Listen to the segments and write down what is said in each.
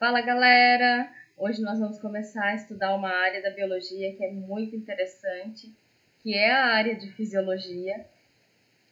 Fala galera! Hoje nós vamos começar a estudar uma área da biologia que é muito interessante, que é a área de fisiologia.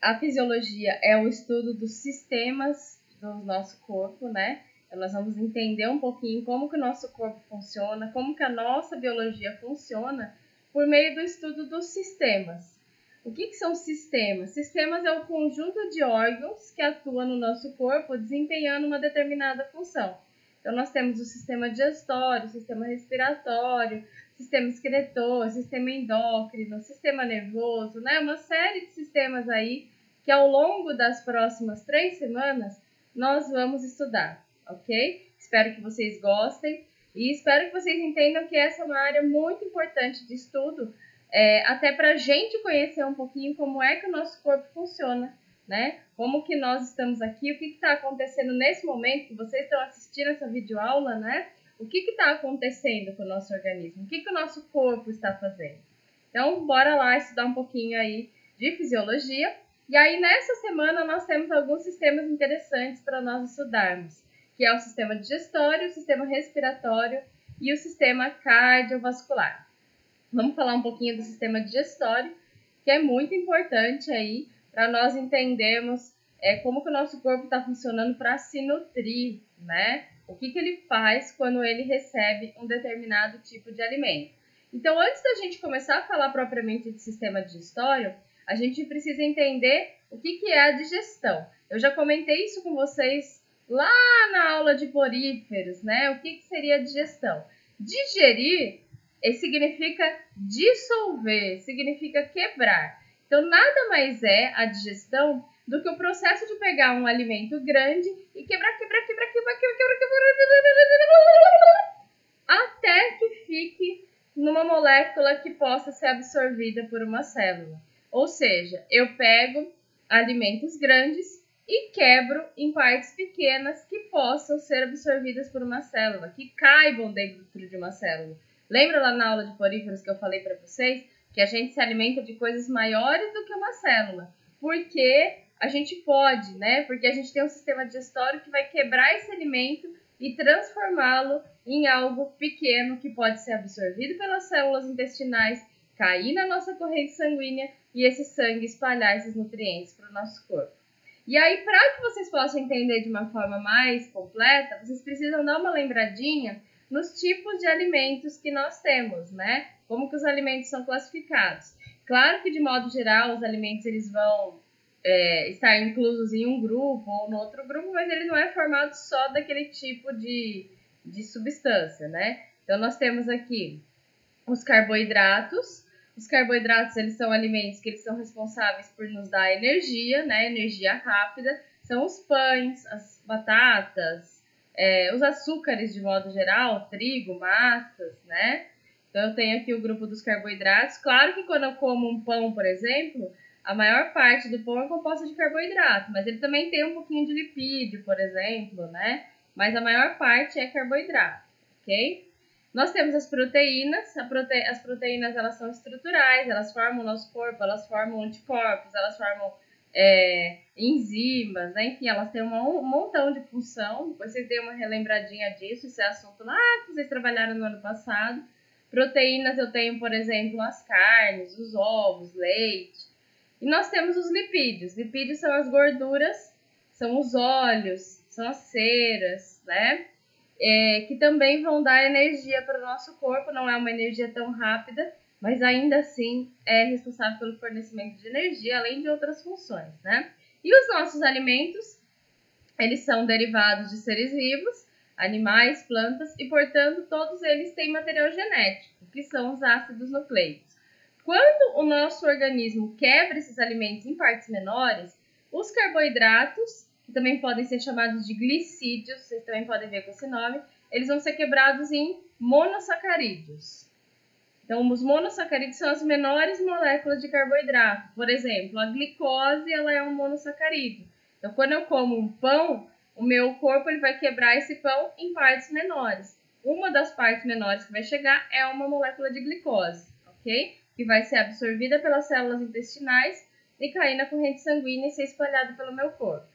A fisiologia é o estudo dos sistemas do nosso corpo, né? Então nós vamos entender um pouquinho como que o nosso corpo funciona, como que a nossa biologia funciona por meio do estudo dos sistemas. O que, que são sistemas? Sistemas é o conjunto de órgãos que atua no nosso corpo desempenhando uma determinada função. Então, nós temos o sistema digestório, o sistema respiratório, sistema excretor, sistema endócrino, sistema nervoso, né? Uma série de sistemas aí que ao longo das próximas três semanas nós vamos estudar, ok? Espero que vocês gostem e espero que vocês entendam que essa é uma área muito importante de estudo, é, até para a gente conhecer um pouquinho como é que o nosso corpo funciona né? Como que nós estamos aqui, o que está acontecendo nesse momento que vocês estão assistindo essa videoaula, né? O que está acontecendo com o nosso organismo? O que, que o nosso corpo está fazendo? Então, bora lá estudar um pouquinho aí de fisiologia. E aí, nessa semana, nós temos alguns sistemas interessantes para nós estudarmos, que é o sistema digestório, o sistema respiratório e o sistema cardiovascular. Vamos falar um pouquinho do sistema digestório, que é muito importante aí para nós entendermos é, como que o nosso corpo está funcionando para se nutrir, né? O que, que ele faz quando ele recebe um determinado tipo de alimento. Então, antes da gente começar a falar propriamente de sistema digestório, a gente precisa entender o que, que é a digestão. Eu já comentei isso com vocês lá na aula de poríferos, né? O que, que seria a digestão? Digerir eh, significa dissolver, significa quebrar. Então, nada mais é a digestão do que o processo de pegar um alimento grande e quebrar, quebrar, quebrar, quebrar, quebrar, quebrar, quebrar, até que fique numa molécula que possa ser absorvida por uma célula. Ou seja, eu pego alimentos grandes e quebro em partes pequenas que possam ser absorvidas por uma célula, que caibam dentro de uma célula. Lembra lá na aula de poríferos que eu falei para vocês? Que a gente se alimenta de coisas maiores do que uma célula. Porque a gente pode, né? Porque a gente tem um sistema digestório que vai quebrar esse alimento e transformá-lo em algo pequeno que pode ser absorvido pelas células intestinais, cair na nossa corrente sanguínea e esse sangue espalhar esses nutrientes para o nosso corpo. E aí, para que vocês possam entender de uma forma mais completa, vocês precisam dar uma lembradinha nos tipos de alimentos que nós temos, né? Como que os alimentos são classificados. Claro que, de modo geral, os alimentos eles vão é, estar inclusos em um grupo ou no outro grupo, mas ele não é formado só daquele tipo de, de substância, né? Então, nós temos aqui os carboidratos. Os carboidratos, eles são alimentos que eles são responsáveis por nos dar energia, né? Energia rápida. São os pães, as batatas, é, os açúcares de modo geral, trigo, massas, né? Então eu tenho aqui o grupo dos carboidratos. Claro que quando eu como um pão, por exemplo, a maior parte do pão é composta de carboidrato, mas ele também tem um pouquinho de lipídio, por exemplo, né? Mas a maior parte é carboidrato, ok? Nós temos as proteínas. Prote... As proteínas elas são estruturais, elas formam o nosso corpo, elas formam anticorpos, elas formam é, enzimas, né? enfim, elas têm um montão de função. Depois vocês dêem uma relembradinha disso, esse é assunto lá que vocês trabalharam no ano passado. Proteínas eu tenho, por exemplo, as carnes, os ovos, leite. E nós temos os lipídios. Lipídios são as gorduras, são os óleos, são as ceras, né? É, que também vão dar energia para o nosso corpo, não é uma energia tão rápida, mas ainda assim é responsável pelo fornecimento de energia, além de outras funções, né? E os nossos alimentos, eles são derivados de seres vivos, animais, plantas, e portanto todos eles têm material genético, que são os ácidos nucleicos. Quando o nosso organismo quebra esses alimentos em partes menores, os carboidratos, que também podem ser chamados de glicídios, vocês também podem ver com esse nome, eles vão ser quebrados em monossacarídeos. Então, os monossacarídeos são as menores moléculas de carboidrato. Por exemplo, a glicose ela é um monossacarídeo. Então, quando eu como um pão, o meu corpo ele vai quebrar esse pão em partes menores. Uma das partes menores que vai chegar é uma molécula de glicose, ok? Que vai ser absorvida pelas células intestinais e cair na corrente sanguínea e ser espalhada pelo meu corpo.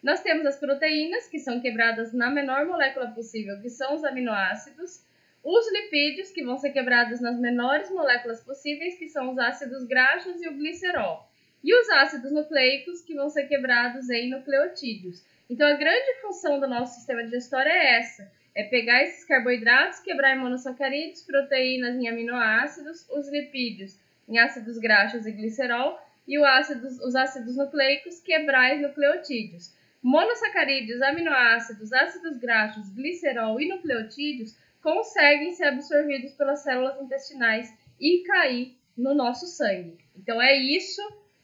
Nós temos as proteínas, que são quebradas na menor molécula possível, que são os aminoácidos. Os lipídios, que vão ser quebrados nas menores moléculas possíveis, que são os ácidos graxos e o glicerol. E os ácidos nucleicos, que vão ser quebrados em nucleotídeos. Então, a grande função do nosso sistema digestório é essa: é pegar esses carboidratos, quebrar em monossacarídeos, proteínas em aminoácidos, os lipídios em ácidos graxos e glicerol, e ácidos, os ácidos nucleicos quebrar em nucleotídeos. Monossacarídeos, aminoácidos, ácidos graxos, glicerol e nucleotídeos conseguem ser absorvidos pelas células intestinais e cair no nosso sangue. Então é isso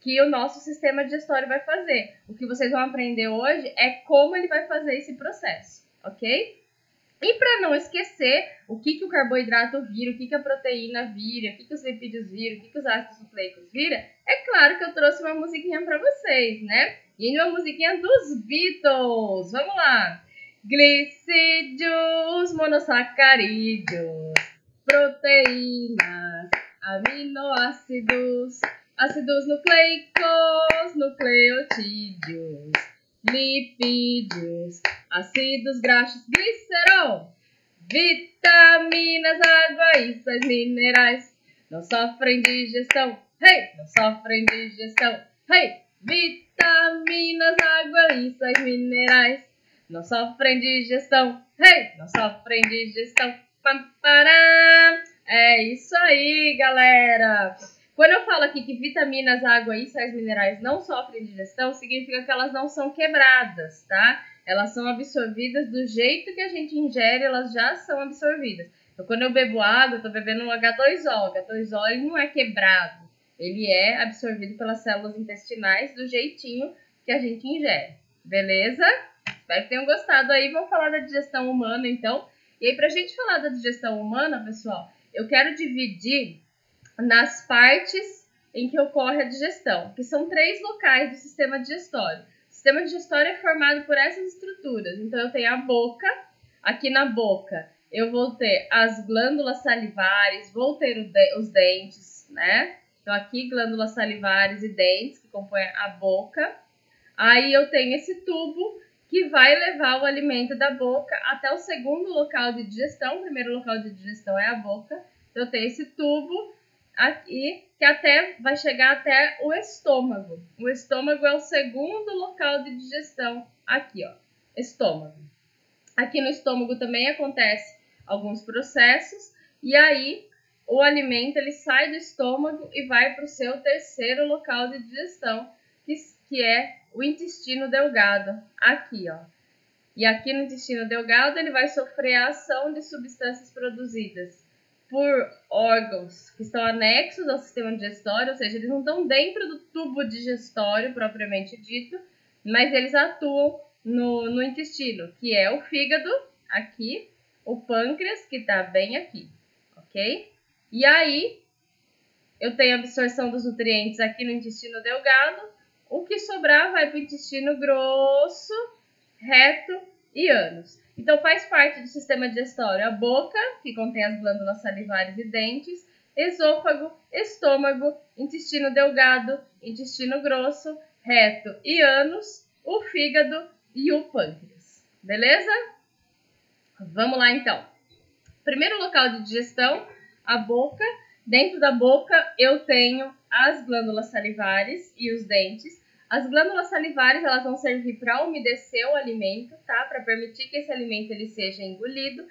que o nosso sistema digestório vai fazer. O que vocês vão aprender hoje é como ele vai fazer esse processo, ok? E para não esquecer o que, que o carboidrato vira, o que, que a proteína vira, o que, que os lipídios viram, o que, que os ácidos nucleicos viram, é claro que eu trouxe uma musiquinha para vocês, né? E uma musiquinha dos Beatles. Vamos lá! Glicídios, monossacarídeos, proteínas, aminoácidos, ácidos nucleicos, nucleotídeos, lipídios, ácidos graxos, glicerol, vitaminas, água e sais minerais. Não sofrem digestão, hey! Não sofrem digestão, hey! Vitaminas, água e sais minerais não sofrem digestão. Hey! Não sofrem digestão. Pam. É isso aí, galera. Quando eu falo aqui que vitaminas, água e sais minerais não sofrem digestão, significa que elas não são quebradas, tá? Elas são absorvidas do jeito que a gente ingere, elas já são absorvidas. Então, quando eu bebo água, eu tô bebendo um H2O. O H2O ele não é quebrado, ele é absorvido pelas células intestinais do jeitinho que a gente ingere. Beleza? Espero que tenham gostado aí. Vamos falar da digestão humana, então. E aí, pra gente falar da digestão humana, pessoal, eu quero dividir nas partes em que ocorre a digestão, que são três locais do sistema digestório. O sistema digestório é formado por essas estruturas. Então, eu tenho a boca, aqui na boca eu vou ter as glândulas salivares, vou ter os dentes, né? Então, aqui glândulas salivares e dentes, que compõem a boca. Aí eu tenho esse tubo que vai levar o alimento da boca até o segundo local de digestão. O primeiro local de digestão é a boca. Então, eu tenho esse tubo aqui que até vai chegar até o estômago. O estômago é o segundo local de digestão aqui, ó. Estômago. Aqui no estômago também acontece alguns processos e aí o alimento ele sai do estômago e vai para o seu terceiro local de digestão, que, que é o intestino delgado, aqui, ó. E aqui no intestino delgado ele vai sofrer a ação de substâncias produzidas por órgãos que estão anexos ao sistema digestório, ou seja, eles não estão dentro do tubo digestório propriamente dito, mas eles atuam no, no intestino, que é o fígado, aqui, o pâncreas, que está bem aqui, ok? E aí, eu tenho absorção dos nutrientes aqui no intestino delgado, o que sobrar vai para o intestino grosso, reto e ânus. Então faz parte do sistema digestório a boca, que contém as glândulas salivares e dentes, esôfago, estômago, intestino delgado, intestino grosso, reto e ânus, o fígado e o pâncreas. Beleza? Vamos lá então. Primeiro local de digestão, a boca. Dentro da boca eu tenho as glândulas salivares e os dentes. As glândulas salivares elas vão servir para umedecer o alimento, tá? Para permitir que esse alimento ele seja engolido.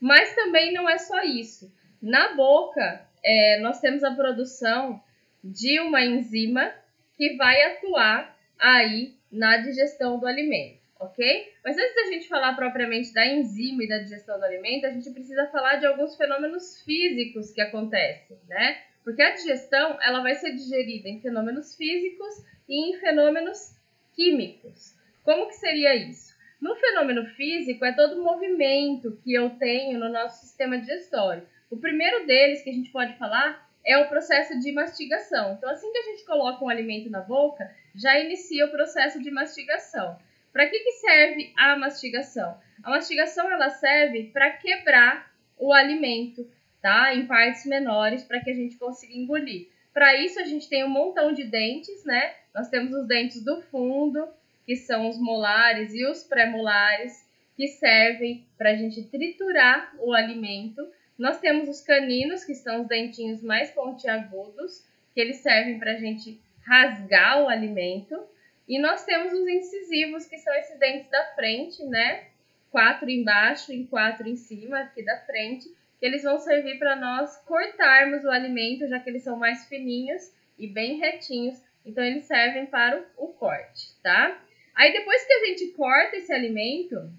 Mas também não é só isso. Na boca, é, nós temos a produção de uma enzima que vai atuar aí na digestão do alimento, ok? Mas antes da gente falar propriamente da enzima e da digestão do alimento, a gente precisa falar de alguns fenômenos físicos que acontecem, né? Porque a digestão ela vai ser digerida em fenômenos físicos e em fenômenos químicos. Como que seria isso? No fenômeno físico é todo o movimento que eu tenho no nosso sistema digestório. O primeiro deles que a gente pode falar é o processo de mastigação. Então, assim que a gente coloca um alimento na boca, já inicia o processo de mastigação. Para que, que serve a mastigação? A mastigação ela serve para quebrar o alimento, tá? Em partes menores para que a gente consiga engolir. Para isso a gente tem um montão de dentes, né? Nós temos os dentes do fundo, que são os molares e os pré-molares, que servem para a gente triturar o alimento. Nós temos os caninos, que são os dentinhos mais pontiagudos, que eles servem para a gente rasgar o alimento. E nós temos os incisivos, que são esses dentes da frente, né? Quatro embaixo e quatro em cima, aqui da frente, eles vão servir para nós cortarmos o alimento, já que eles são mais fininhos e bem retinhos. Então, eles servem para o, o corte, tá? Aí, depois que a gente corta esse alimento,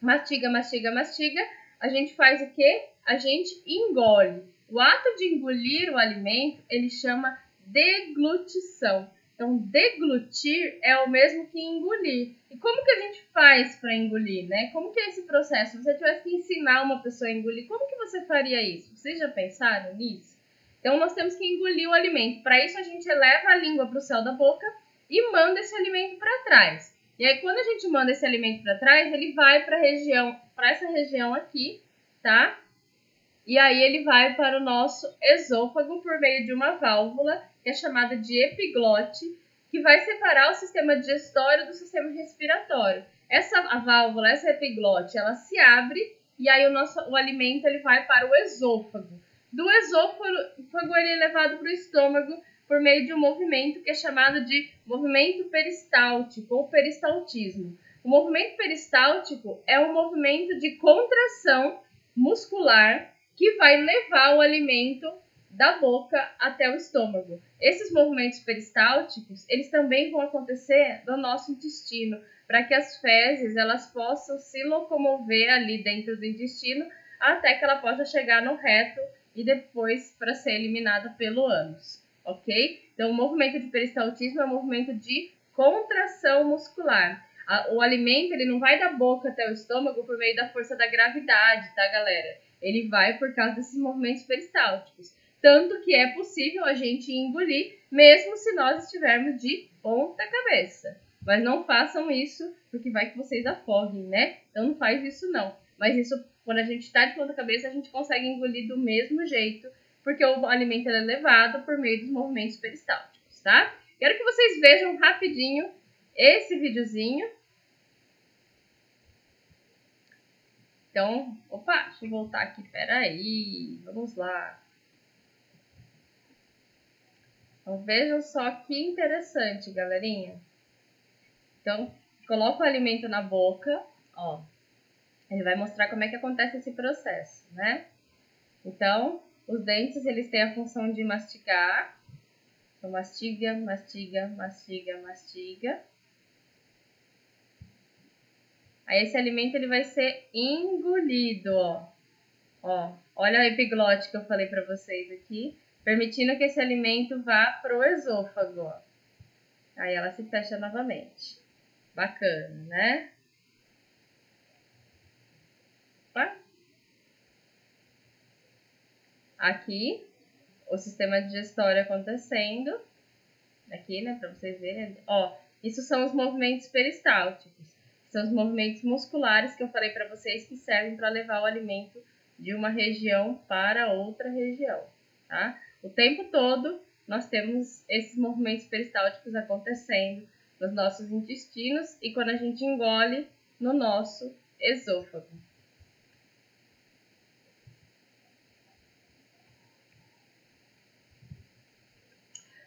mastiga, mastiga, mastiga, a gente faz o quê? A gente engole. O ato de engolir o alimento, ele chama deglutição. Então, deglutir é o mesmo que engolir. E como que a gente faz para engolir, né? Como que é esse processo? Se você tivesse que ensinar uma pessoa a engolir, como que você faria isso? Vocês já pensaram nisso? Então, nós temos que engolir o alimento. Para isso, a gente eleva a língua para o céu da boca e manda esse alimento para trás. E aí, quando a gente manda esse alimento para trás, ele vai para região, para essa região aqui, tá? E aí ele vai para o nosso esôfago por meio de uma válvula que é chamada de epiglote, que vai separar o sistema digestório do sistema respiratório. Essa a válvula, essa epiglote, ela se abre e aí o nosso o alimento ele vai para o esôfago. Do esôfago ele é levado para o estômago por meio de um movimento que é chamado de movimento peristáltico ou peristaltismo. O movimento peristáltico é um movimento de contração muscular que vai levar o alimento da boca até o estômago. Esses movimentos peristálticos, eles também vão acontecer no nosso intestino, para que as fezes elas possam se locomover ali dentro do intestino até que ela possa chegar no reto e depois para ser eliminada pelo ânus, ok? Então, o movimento de peristaltismo é um movimento de contração muscular. O alimento ele não vai da boca até o estômago por meio da força da gravidade, tá, galera? Ele vai por causa desses movimentos peristálticos. Tanto que é possível a gente engolir, mesmo se nós estivermos de ponta cabeça. Mas não façam isso, porque vai que vocês afoguem, né? Então não faz isso não. Mas isso, quando a gente está de ponta cabeça, a gente consegue engolir do mesmo jeito, porque o alimento é levado por meio dos movimentos peristálticos, tá? Quero que vocês vejam rapidinho esse videozinho Então, opa, deixa eu voltar aqui, peraí, vamos lá. Então, vejam só que interessante, galerinha. Então, coloca o alimento na boca, ó. Ele vai mostrar como é que acontece esse processo, né? Então, os dentes, eles têm a função de mastigar. Então, mastiga, mastiga, mastiga, mastiga. Aí esse alimento ele vai ser engolido, ó. Ó, olha a epiglote que eu falei para vocês aqui, permitindo que esse alimento vá pro esôfago, ó. Aí ela se fecha novamente. Bacana, né? Opa. Aqui, o sistema digestório acontecendo. Aqui, né, para vocês verem. Ó, isso são os movimentos peristálticos. São os movimentos musculares que eu falei para vocês que servem para levar o alimento de uma região para outra região, tá? O tempo todo nós temos esses movimentos peristálticos acontecendo nos nossos intestinos e quando a gente engole no nosso esôfago.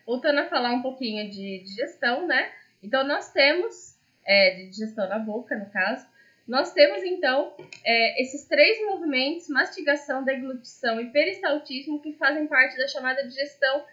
Voltando a falar um pouquinho de digestão, né? Então, nós temos é, de digestão na boca, no caso, nós temos então é, esses três movimentos, mastigação, deglutição e peristaltismo, que fazem parte da chamada digestão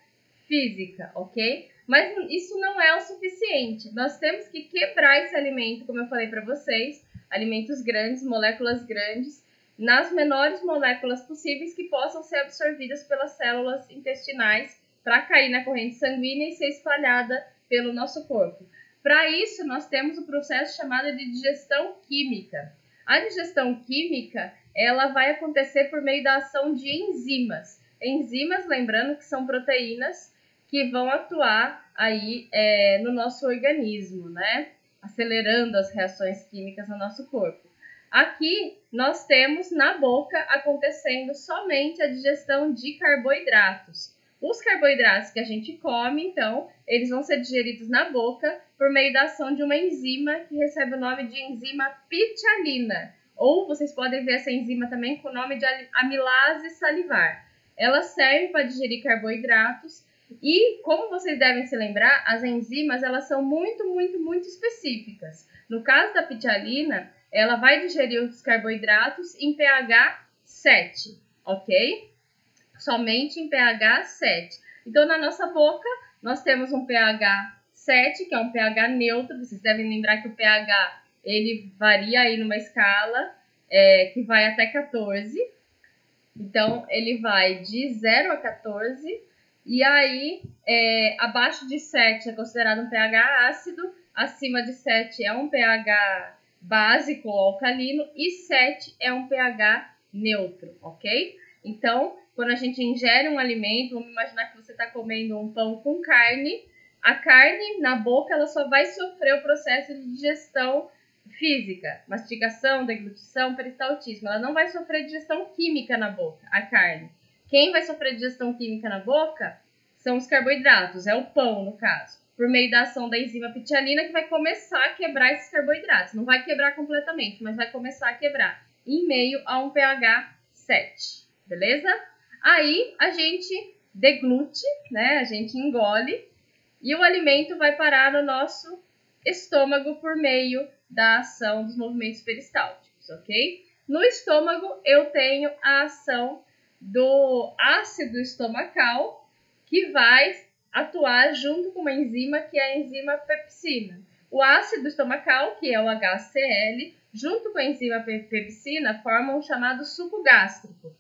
física, ok? Mas isso não é o suficiente. Nós temos que quebrar esse alimento, como eu falei para vocês, alimentos grandes, moléculas grandes, nas menores moléculas possíveis que possam ser absorvidas pelas células intestinais para cair na corrente sanguínea e ser espalhada pelo nosso corpo. Para isso, nós temos o processo chamado de digestão química. A digestão química, ela vai acontecer por meio da ação de enzimas. Enzimas, lembrando que são proteínas que vão atuar aí é, no nosso organismo, né? Acelerando as reações químicas no nosso corpo. Aqui nós temos na boca acontecendo somente a digestão de carboidratos. Os carboidratos que a gente come, então, eles vão ser digeridos na boca por meio da ação de uma enzima que recebe o nome de enzima pitialina. Ou vocês podem ver essa enzima também com o nome de amilase salivar. Ela serve para digerir carboidratos e, como vocês devem se lembrar, as enzimas elas são muito, muito, muito específicas. No caso da pitialina, ela vai digerir os carboidratos em pH 7, ok? Somente em pH 7. Então, na nossa boca, nós temos um pH 7, que é um pH neutro. Vocês devem lembrar que o pH ele varia aí numa escala é, que vai até 14. Então, ele vai de 0 a 14. E aí, é, abaixo de 7 é considerado um pH ácido, acima de 7 é um pH básico ou alcalino, e 7 é um pH neutro, ok? Então, quando a gente ingere um alimento, vamos imaginar que você está comendo um pão com carne, a carne na boca ela só vai sofrer o processo de digestão física, mastigação, deglutição, peristaltismo. Ela não vai sofrer digestão química na boca, a carne. Quem vai sofrer digestão química na boca são os carboidratos, é o pão, no caso, por meio da ação da enzima pitialina que vai começar a quebrar esses carboidratos. Não vai quebrar completamente, mas vai começar a quebrar em meio a um pH 7, beleza? Aí a gente deglute, né? A gente engole e o alimento vai parar no nosso estômago por meio da ação dos movimentos peristálticos, ok? No estômago, eu tenho a ação do ácido estomacal, que vai atuar junto com uma enzima que é a enzima pepsina. O ácido estomacal, que é o HCl, junto com a enzima pepsina, formam o chamado suco gástrico.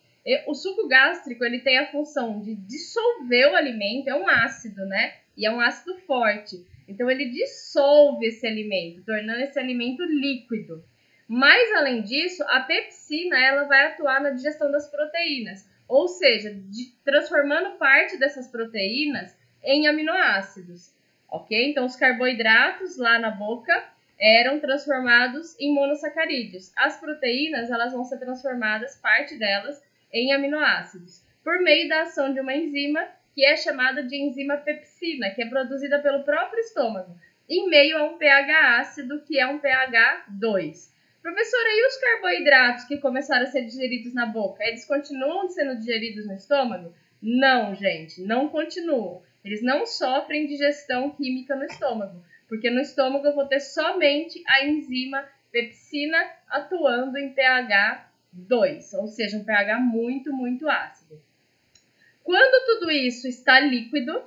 O suco gástrico ele tem a função de dissolver o alimento, é um ácido, né? E é um ácido forte. Então ele dissolve esse alimento, tornando esse alimento líquido. Mas além disso, a pepsina ela vai atuar na digestão das proteínas, ou seja, de, transformando parte dessas proteínas em aminoácidos, ok? Então os carboidratos lá na boca eram transformados em monossacarídeos. As proteínas elas vão ser transformadas, parte delas, em aminoácidos, por meio da ação de uma enzima que é chamada de enzima pepsina, que é produzida pelo próprio estômago, em meio a um pH ácido, que é um pH 2. Professora, e os carboidratos que começaram a ser digeridos na boca, eles continuam sendo digeridos no estômago? Não, gente, não continuam. Eles não sofrem digestão química no estômago, porque no estômago eu vou ter somente a enzima pepsina atuando em pH 2, ou seja, um pH muito, muito ácido. Quando tudo isso está líquido,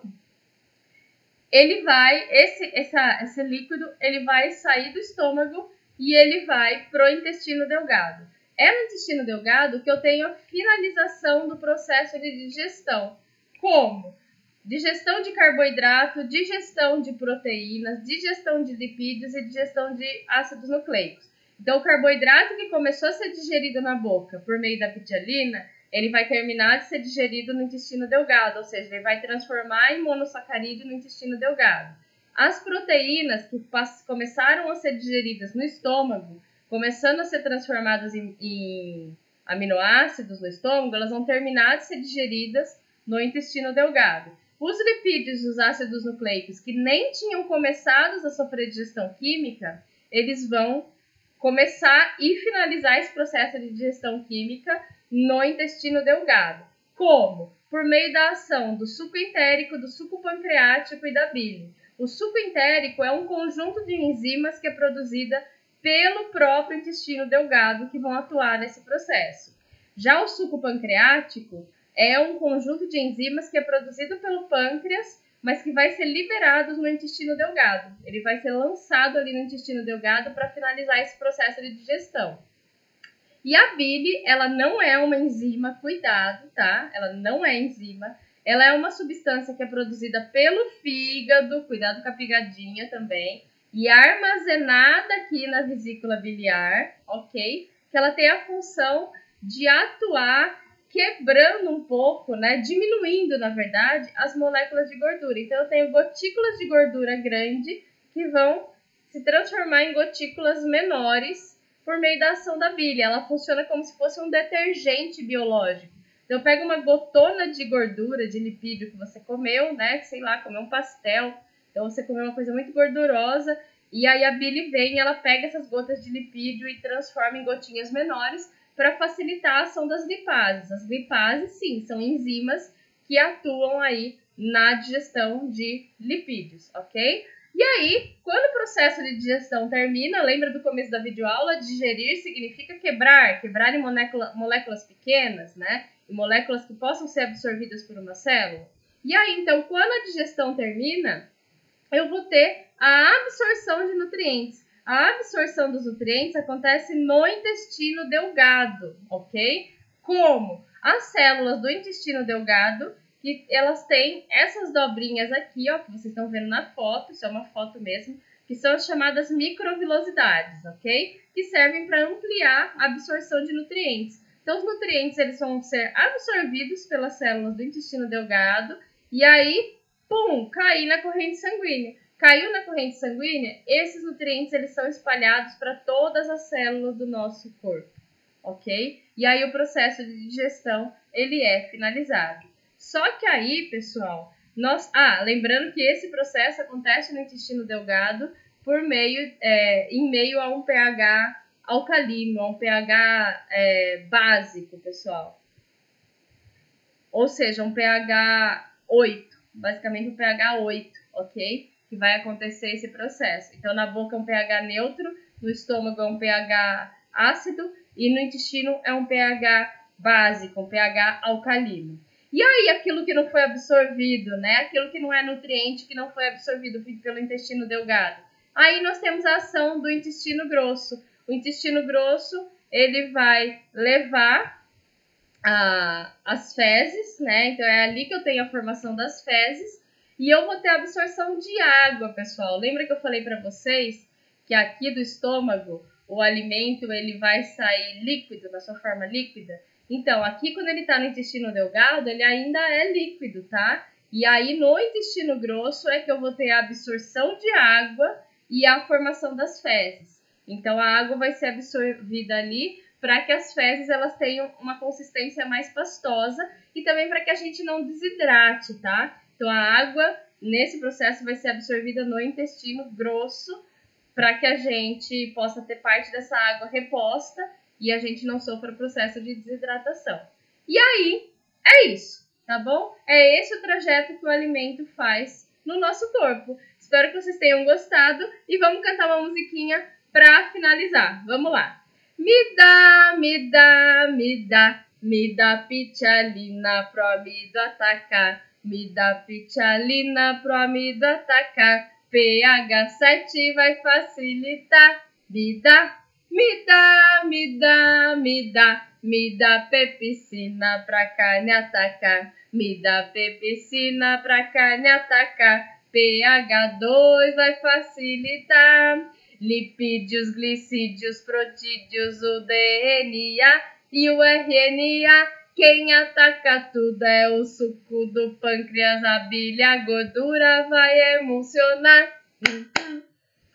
ele vai, esse, essa, esse líquido, ele vai sair do estômago e ele vai pro intestino delgado. É no intestino delgado que eu tenho a finalização do processo de digestão. Como? Digestão de carboidrato, digestão de proteínas, digestão de lipídios e digestão de ácidos nucleicos. Então, o carboidrato que começou a ser digerido na boca por meio da pitialina, ele vai terminar de ser digerido no intestino delgado, ou seja, ele vai transformar em monossacarídeo no intestino delgado. As proteínas que começaram a ser digeridas no estômago, começando a ser transformadas em, em aminoácidos no estômago, elas vão terminar de ser digeridas no intestino delgado. Os lipídios os ácidos nucleicos que nem tinham começado a sofrer digestão química, eles vão começar e finalizar esse processo de digestão química no intestino delgado. Como? Por meio da ação do suco entérico, do suco pancreático e da bile. O suco entérico é um conjunto de enzimas que é produzida pelo próprio intestino delgado que vão atuar nesse processo. Já o suco pancreático é um conjunto de enzimas que é produzido pelo pâncreas, mas que vai ser liberado no intestino delgado. Ele vai ser lançado ali no intestino delgado para finalizar esse processo de digestão. E a bile, ela não é uma enzima, cuidado, tá? Ela não é enzima. Ela é uma substância que é produzida pelo fígado, cuidado com a pigadinha também, e armazenada aqui na vesícula biliar, ok? Que ela tem a função de atuar quebrando um pouco, né? Diminuindo, na verdade, as moléculas de gordura. Então, eu tenho gotículas de gordura grande que vão se transformar em gotículas menores por meio da ação da bile. Ela funciona como se fosse um detergente biológico. Então, eu pego uma gotona de gordura, de lipídio que você comeu, né? Sei lá, comeu um pastel. Então, você comeu uma coisa muito gordurosa. E aí, a bile vem ela pega essas gotas de lipídio e transforma em gotinhas menores para facilitar a ação das lipases. As lipases, sim, são enzimas que atuam aí na digestão de lipídios, ok? E aí, quando o processo de digestão termina, lembra do começo da videoaula? Digerir significa quebrar, quebrar em molécula, moléculas pequenas, né? Em moléculas que possam ser absorvidas por uma célula. E aí, então, quando a digestão termina, eu vou ter a absorção de nutrientes. A absorção dos nutrientes acontece no intestino delgado, ok? Como? As células do intestino delgado que elas têm essas dobrinhas aqui, ó, que vocês estão vendo na foto, isso é uma foto mesmo, que são as chamadas microvilosidades, ok? Que servem para ampliar a absorção de nutrientes. Então, os nutrientes eles vão ser absorvidos pelas células do intestino delgado e aí, pum, cair na corrente sanguínea. Caiu na corrente sanguínea, esses nutrientes eles são espalhados para todas as células do nosso corpo, ok? E aí o processo de digestão ele é finalizado. Só que aí, pessoal, nós. Ah, lembrando que esse processo acontece no intestino delgado por meio, é, em meio a um pH alcalino, a um pH é, básico, pessoal. Ou seja, um pH 8, basicamente um pH 8, ok? Que vai acontecer esse processo. Então, na boca é um pH neutro, no estômago é um pH ácido e no intestino é um pH básico, um pH alcalino. E aí, aquilo que não foi absorvido, né? Aquilo que não é nutriente, que não foi absorvido pelo intestino delgado. Aí nós temos a ação do intestino grosso. O intestino grosso, ele vai levar a, as fezes, né? Então é ali que eu tenho a formação das fezes. E eu vou ter absorção de água, pessoal. Lembra que eu falei para vocês que aqui do estômago o alimento ele vai sair líquido, na sua forma líquida? Então, aqui quando ele está no intestino delgado, ele ainda é líquido, tá? E aí no intestino grosso é que eu vou ter a absorção de água e a formação das fezes. Então a água vai ser absorvida ali para que as fezes elas tenham uma consistência mais pastosa e também para que a gente não desidrate, tá? Então a água nesse processo vai ser absorvida no intestino grosso para que a gente possa ter parte dessa água reposta e a gente não sofra o processo de desidratação. E aí, é isso, tá bom? É esse o trajeto que o alimento faz no nosso corpo. Espero que vocês tenham gostado e vamos cantar uma musiquinha para finalizar. Vamos lá. Me dá, me dá, me dá, me dá pichalina pro amido atacar. Me dá pichalina pro amido atacar. pH 7 vai facilitar. Me dá, me dá, me dá, me dá, me dá pepicina pra carne atacar. Me dá pepicina pra carne atacar. pH 2 vai facilitar. Lipídios, glicídios, protídeos, o DNA e o RNA. Quem ataca tudo é o suco do pâncreas, a bilha, a gordura vai emulsionar.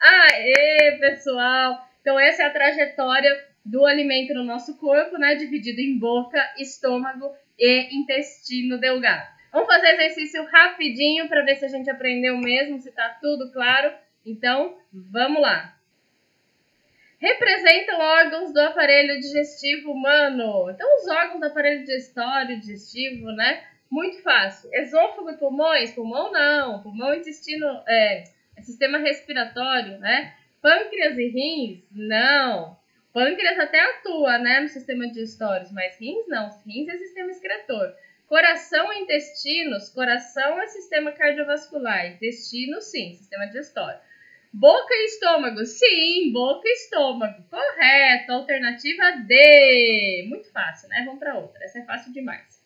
Aê, pessoal! Então, essa é a trajetória do alimento no nosso corpo, né? Dividido em boca, estômago e intestino delgado. Vamos fazer exercício rapidinho para ver se a gente aprendeu mesmo, se está tudo claro. Então, vamos lá. Representam órgãos do aparelho digestivo humano. Então, os órgãos do aparelho digestório, digestivo, né? Muito fácil. Esôfago e pulmões? Pulmão não. Pulmão, intestino, é, é sistema respiratório, né? Pâncreas e rins, não. Pâncreas até atua, né, no sistema digestório, mas rins não. Rins é sistema excretor. Coração e intestinos, coração é sistema cardiovascular, intestino sim, sistema digestório. Boca e estômago, sim, boca e estômago, correto. Alternativa D. Muito fácil, né? Vamos para outra. Essa é fácil demais.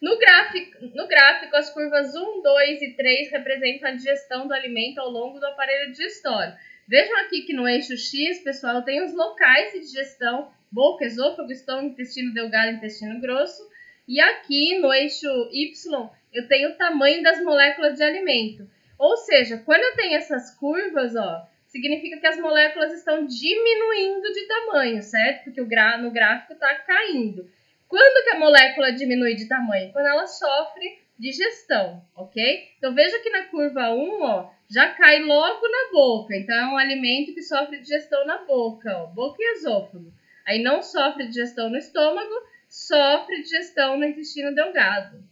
No gráfico, no gráfico, as curvas 1, 2 e 3 representam a digestão do alimento ao longo do aparelho digestório. Vejam aqui que no eixo X, pessoal, tem os locais de digestão, boca, esôfago, estômago, intestino delgado, intestino grosso. E aqui no eixo Y, eu tenho o tamanho das moléculas de alimento. Ou seja, quando eu tenho essas curvas, ó, significa que as moléculas estão diminuindo de tamanho, certo? Porque o gra no gráfico está caindo. Quando que a molécula diminui de tamanho? Quando ela sofre digestão, ok? Então veja que na curva 1, ó, já cai logo na boca. Então é um alimento que sofre digestão na boca, ó, boca e esôfago. Aí não sofre digestão no estômago, sofre digestão no intestino delgado.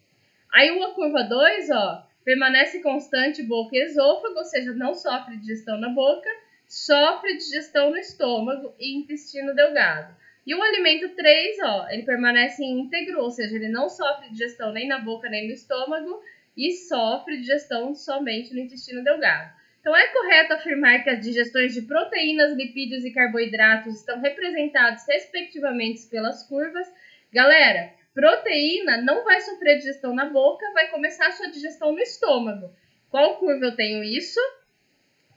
Aí uma curva 2, ó, permanece constante boca e esôfago, ou seja, não sofre digestão na boca, sofre digestão no estômago e intestino delgado. E o alimento 3, ó, ele permanece íntegro, ou seja, ele não sofre digestão nem na boca nem no estômago e sofre digestão somente no intestino delgado. Então, é correto afirmar que as digestões de proteínas, lipídios e carboidratos estão representados respectivamente pelas curvas. Galera, proteína não vai sofrer digestão na boca, vai começar a sua digestão no estômago. Qual curva eu tenho isso?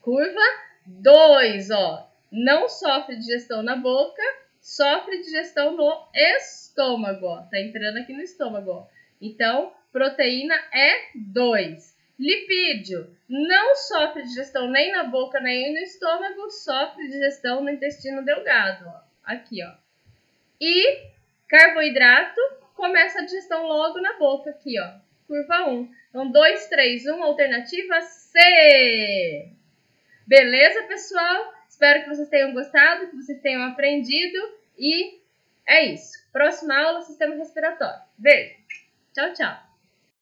Curva 2, ó. Não sofre digestão na boca, sofre digestão no estômago, ó. Tá entrando aqui no estômago, ó. Então, proteína é 2. Lipídio não sofre digestão nem na boca nem no estômago, sofre digestão no intestino delgado, ó. Aqui, ó. E carboidrato começa a digestão logo na boca, aqui, ó. Curva 1. Então, 2, 3, 1, alternativa C. Beleza, pessoal? Espero que vocês tenham gostado, que vocês tenham aprendido e é isso. Próxima aula, sistema respiratório. Beijo. Tchau, tchau.